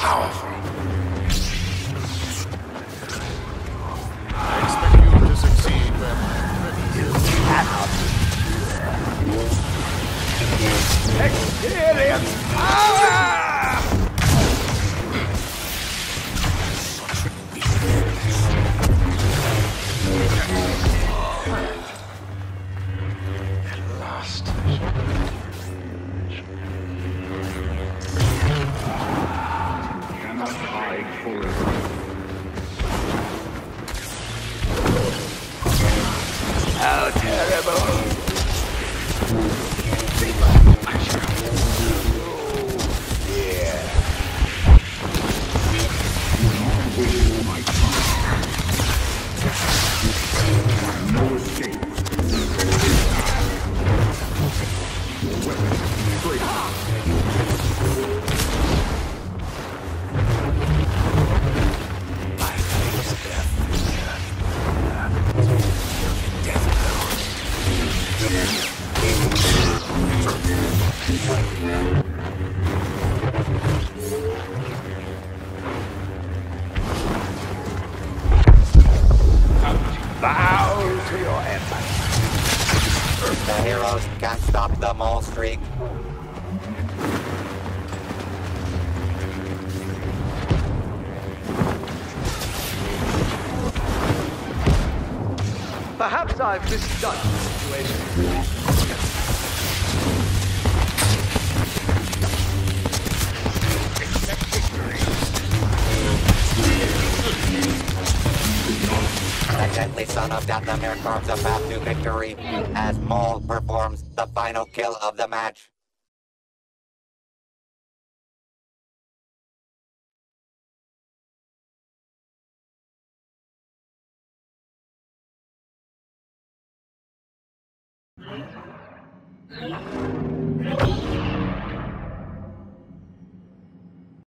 powerful. I expect you to succeed where my Experience power! How terrible! No escape. Heroes can't stop the Maul streak. Perhaps I've misjudged the situation. The deadly son of Dathomir carves a path to victory as Maul performs the final kill of the match.